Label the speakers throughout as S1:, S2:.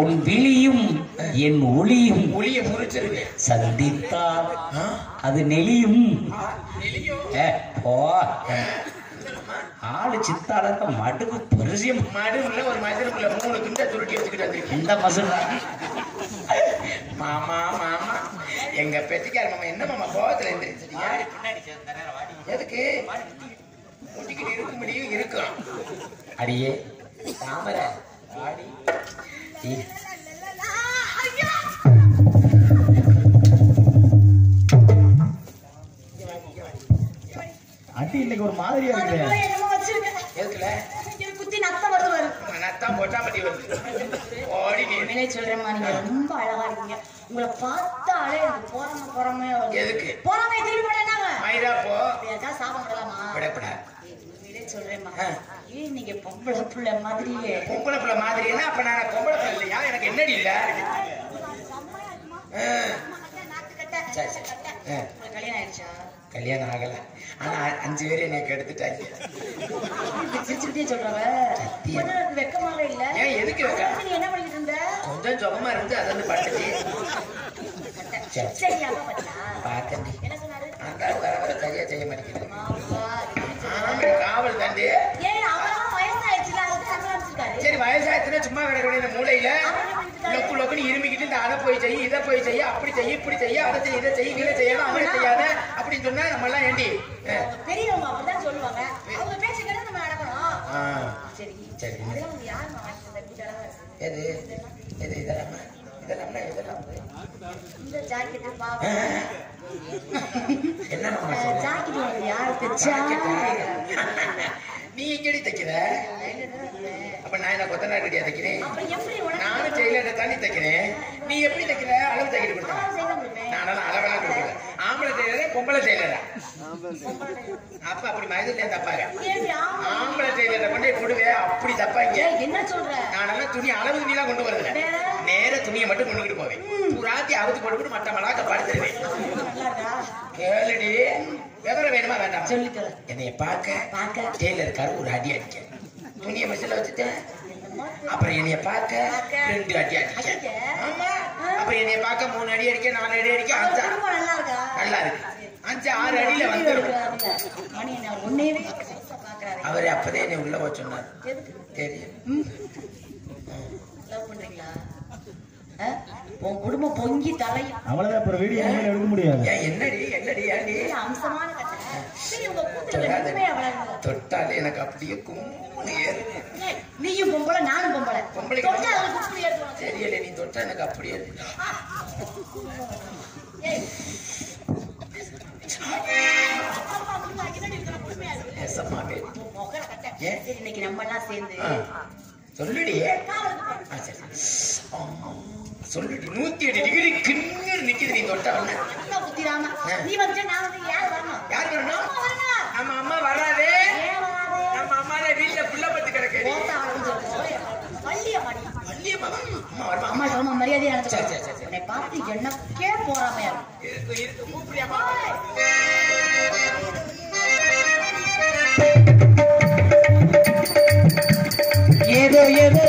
S1: உன் விழியும் என் ஒளியும்
S2: ஒளிய
S1: சந்தித்தால் அது நெளியும். போ. ஆளு சித்தாளக்க மடுக்கு பெருசியம்.
S2: மடுவுல ஒரு மதுரக்குள்ள மூணு துண்டை துருட்டி வச்சுக்கிட்டு
S1: இந்த மசுரா
S2: மாமா மாமா. எங்க பெத்திக்கார மாமா என்ன மாமா கோவத்துல எந்திரிச்சிட்டீங்க? எதுக்கு? முட்டிக்கிட்டு இருக்க முடியும் இருக்கும்
S1: அடியே.
S2: தாமரை. ஆடி
S1: இ-
S3: அடி இன்னைக்கு ஒரு மாதிரியா
S4: அது
S3: இருக்கு
S4: போய் என்னமோ வச்சிருக்கேன்.
S2: எதுக்குல
S4: எனக்கு குத்தி நத்தம் வருது
S2: ஓடி
S4: உண்மையிலே சொல்றேம்மா, நீங்க ரொம்ப அழகா இருக்கீங்க. உங்களை பார்த்தாலே எனக்கு பொறாமை, பொறாமையா வருது.
S2: எதுக்கு
S4: பொறாமையை திருப்பி போட்டேன்னாங்க.
S2: மயிரா போ
S4: அப்படியாக்கா சாபம் விடலாமா?
S2: விடப்படா
S4: உண்மையிலே சொல்றேம்மா. நீங்க பொம்பளை புள்ள மாதிரியே.
S2: பொம்பளை பிள்ளை மாதிரின்னா அப்ப நான் பொம்பளை பிள்ளை இல்லையா எனக்கு என்னடி இல்ல
S4: கல்யாணம் ஆயிடுச்சா?
S2: கல்யாணம் ஆகல ஆனா அஞ்சு பேர் என்னை கெடுத்துட்டாங்க
S4: இப்படி சிரிச்சுக்கிட்டே சொல்றவ. எனக்கு வெக்கமாவே இல்ல.
S2: ஏன் எதுக்கு வைக்க
S4: நீ என்ன பண்ணிட்டு இருந்த?
S2: கொஞ்சம் சுகமா இருந்து அதை வந்து படுத்துச்சு சரி
S4: சரி, அப்பா பாத்தியா?
S2: பார்த்தேன்டி
S4: என்ன சொன்னாரு?
S2: சரியா செய்ய மாட்டேங்குது சும்மா கிடக்க வேண்டிய மூளையில லொக்கு லொக்குன்னு இருமிக்கிட்டு இந்த அதை போய் செய்ய இதை போய் செய்ய அப்படி செய்ய இப்படி செய்ய அதை செய்ய இதை செய்ய இதை செய்யாத அவனை செய்யாத அப்படின்னு சொன்னா நம்ம எல்லாம் ஏண்டி.
S4: பெரியவங்க அப்படிதான் சொல்லுவாங்க. அவங்க பேச்சு கேட்டா நம்ம நடக்கணும். சரி
S2: சரி.
S4: அதெல்லாம்.
S2: எது? எது? இதெல்லாம்? இதெல்லாம் இதெல்லாம்?
S4: இந்த ஜாக்கெட் பாவம்.
S2: என்ன?
S4: ஜாக்கெட் யாரு தைச்சா?
S2: நீ எங்கடி தைக்கிற? அப்ப நான் என்ன கொத்தனார் தைக்கிறேன்?
S4: எப்படி உனக்கு
S2: நானும் டெய்லர் தண்ணி தைக்கிறேன். நீ எப்படி தைக்கிற? அளவு தைக்கிட்டு கொடுத்தா
S4: நான் செய்ய முடியுமே
S2: நானெல்லாம் அளவெல்லாம் கொடுக்கல. ஆம்பளை டெய்லரா பொம்பளை டெய்லரா அப்ப அப்படி
S4: ஏய், ஆமா.
S2: ஆம்பளை? டெய்லரை கொண்டு போடுவே அப்படி தப்பாங்க.
S4: என்ன சொல்ற?
S2: நானெல்லாம் துணி அளவு துணிலாம் கொண்டு வரல? நேர துணியை மட்டும் கொண்டுகிட்டு போவேன். பூராத்தி அவுத்து போட்டு மட்ட மலாக்க படுத்துருவேன். கேளுடி. விவரம் வேணுமா வேண்டாம்? என்னைய பார்க்க
S4: பார்க்க.
S2: டெய்லர் காரு ஒரு அடி அடிக்க. துணியை மிஷின்ல வச்சுட்டேன் அப்புறம் என்னைய பார்க்க. ரெண்டு அடி அடிக்க. ஆமா. அப்புறம் என்னைய பார்க்க மூணு அடி அடிக்க நாலு அடி அடிக்க அஞ்சு.
S4: நல்லா இருக்கா?
S2: நல்லா இருக்கு. அஞ்சு ஆறு அடியில வந்துடும் அவரு அப்பதே என்னை உள்ள வச்சு சொன்னார்.
S4: எதுக்கு?
S2: தெரியும்?
S4: உன் குடும்பம் பொங்கி தலையும்
S3: அவ்வளவுதான் அப்புறம் வீடியோ எடுக்க முடியாது.
S2: என்னடி என்னடி
S4: அம்சமான
S2: தொட்டாலே எனக்கு அப்படியே கும்முன்னு
S4: ஏய், நீயும் பொம்பளை நானும் பொம்பளை. உனக்கு.
S2: தெரியல நீ தொட்டா எனக்கு அப்படியே
S4: இன்னைக்கு நம்ம எல்லாம் சேர்ந்து
S2: ஆ. சொல்லுடி.
S4: காவலுக்கு போறோம்.
S2: ஆ, சரி, சரி. ஆமா. சொல்லுடி நூத்தி எட்டு டிகிரி கிண்ணு நிக்குது நீ தொட்டா.
S4: நீ வந்துட்டு நான் வந்து யார் வரணும்?
S2: யார் வரணும். நம்ம அம்மா வராதே? நம்ம அம்மா தான் வீட்டுல புள்ள பத்து கிடக்கு
S4: சொல்லிட்டு.
S2: அம்மா
S4: அம்மா மரியாதையா. உன்னை பார்த்து எனக்கே போறாமையா இருக்கு.
S1: ஏதோ ஏதோ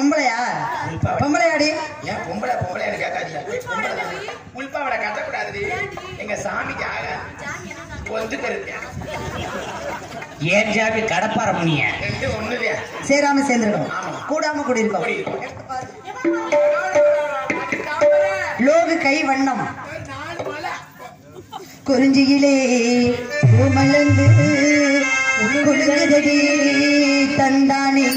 S5: பொம்பளையா பொம்பளையாடி
S2: ஏன் பொம்பளை பொம்பளையாடி கேட்காதியா உள்பாவட கட்டக்கூடாது எங்க சாமிக்கு ஆக
S5: கூடாம கூடியிருக்கோம் லோகு கை வண்ணம் குறிஞ்சியிலே மலர்ந்து குழுங்குதடி தந்தானே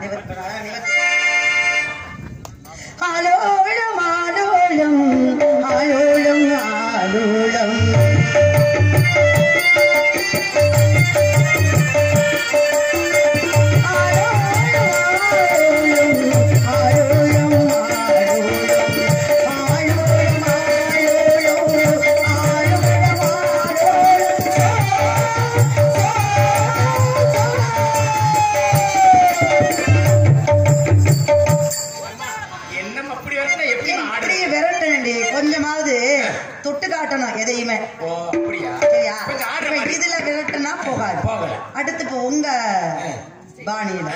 S5: ಧನ್ಯವಾದ தொட்டு காட்டணும் எதையுமே. சரியா? இதுல விரட்டுனா போகாது. அடுத்து இப்போ உங்க பாணியில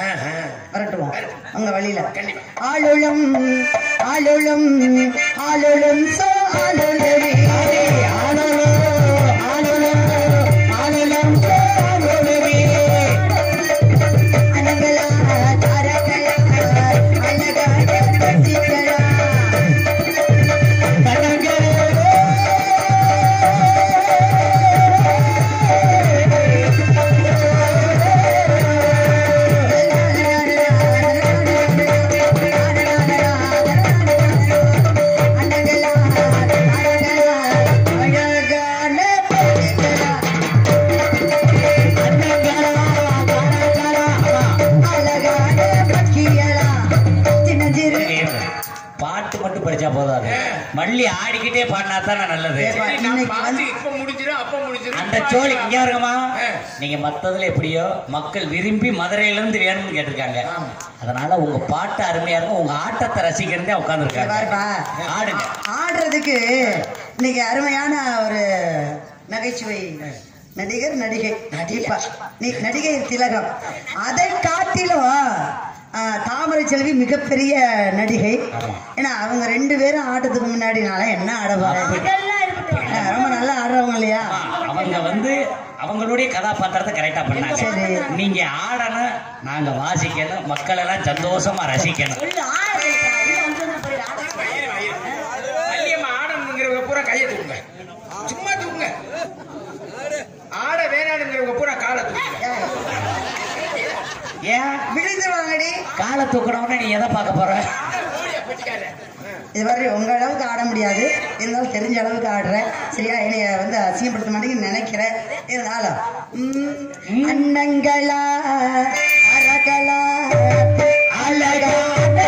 S5: விரட்டுவோம். உங்க வழியில. ஆளுளம் ஆளுளம் ஆளுளம் சோ ஆளுளம்.
S1: முன்னாடியே பாடினா தானே நல்லது அந்த சோழி இங்க வருங்கம்மா. நீங்க மத்ததுல எப்படியோ மக்கள் விரும்பி மதுரையில இருந்து வேணும்னு கேட்டிருக்காங்க. அதனால உங்க பாட்டு அருமையா இருக்கும். உங்க ஆட்டத்தை ரசிக்கிறதே உட்காந்துருக்காங்க ஆடுங்க.
S5: ஆடுறதுக்கு இன்னைக்கு அருமையான ஒரு நகைச்சுவை நடிகர் நடிகை. நடிப்பா நடிகை திலகம். அதை காட்டிலும் தாமரை செல்வி மிகப்பெரிய நடிகை. ஏன்னா அவங்க ரெண்டு பேரும் ஆட்டத்துக்கு முன்னாடினால என்ன
S4: ஆட
S5: ரொம்ப நல்லா ஆடுறவங்க இல்லையா?
S1: அவங்க வந்து அவங்களுடைய கதாபாத்திரத்தை கரெக்டா பண்ணாங்க. நீங்க ஆடணும் நாங்க வாசிக்கணும் மக்கள் எல்லாம் சந்தோஷமா ரசிக்கணும். ஏன்?
S5: விழுந்துருவாங்கடி.
S1: எதை பார்க்க போற?
S5: இதுவரை உங்க அளவுக்கு ஆட முடியாது. இருந்தாலும் தெரிஞ்ச அளவுக்கு ஆடுறேன் சரியா? என்னைய வந்து அசிங்கப்படுத்த மாட்டேங்குன்னு நினைக்கிறேன். இருந்தாலும் அண்ணங்களா அழகலா
S1: அழகான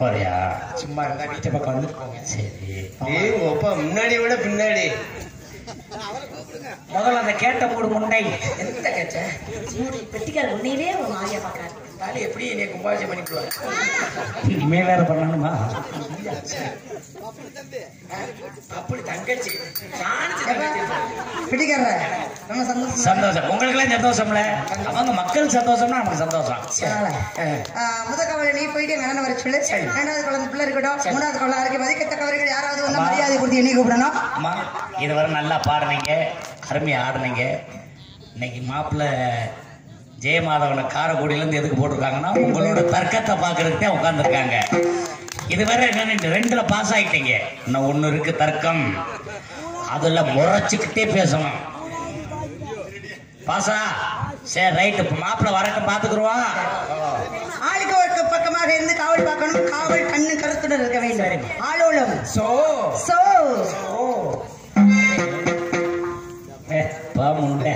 S1: போறியா?
S2: சும்மா இருந்தா வீட்டு பக்கம் வந்துட்டு போங்க
S1: சரி
S6: ஏய் அப்பா முன்னாடி விட பின்னாடி.
S1: முதல்ல அந்த கேட்ட மூடு முண்டை.
S2: எந்த கச்ச
S4: மூடி பெட்டிக்கார உன்னையவே ஒரு மாதிரியா பாக்குறாரு
S2: தாலி எப்படி என்னை கும்பாபிஷேகம்
S1: இனிமே வேற பண்ணணுமா?
S2: அப்படி தங்கச்சி. நானும்
S5: பிடிக்கிற சந்தோஷம்.
S1: சந்தோஷம். சந்தோஷம்ல? அவங்க மக்கள் சந்தோஷம்னா நமக்கு சந்தோஷம்.
S5: முத கவலை நீ போயிட்டு அண்ணனை வர சொல்லு. ரெண்டாவது குழந்தை பிள்ளை இருக்கட்டும். மூணாவது குழந்தை இருக்கு மதிக்கத்தக்கவர்கள் யாராவது வந்து மரியாதை கொடுத்து என்னை கூப்பிடணும்.
S1: அம்மா இதுவரை நல்லா பாடுனீங்க. அருமையா ஆடுனீங்க. இன்னைக்கு மாப்பிள்ள ஜெயமாதவனை காரக்குடியிலேருந்து எதுக்கு போட்டிருக்காங்கன்னா உங்களோட தர்க்கத்தை பார்க்கறதுக்கு தான் உட்காந்துருக்காங்க இதுவரை என்னன்னு ரெண்டுல பாஸ் ஆயிட்டீங்க. இன்னும் ஒண்ணு இருக்கு தர்க்கம். அதுல முறைச்சுக்கிட்டே பேசணும். பாசா சரி ரைட்டு மாப்பிள்ள வரட்டும் பார்த்துக்குருவோம்
S5: ஆளுக்கு ஒரு பக்கமாக இருந்து காவல் பார்க்கணும். காவல் கண்ணு கருத்துடன் இருக்க வேண்டும். ஆளோளம்
S2: சோ
S5: சோ
S1: ஏ, பா முண்டை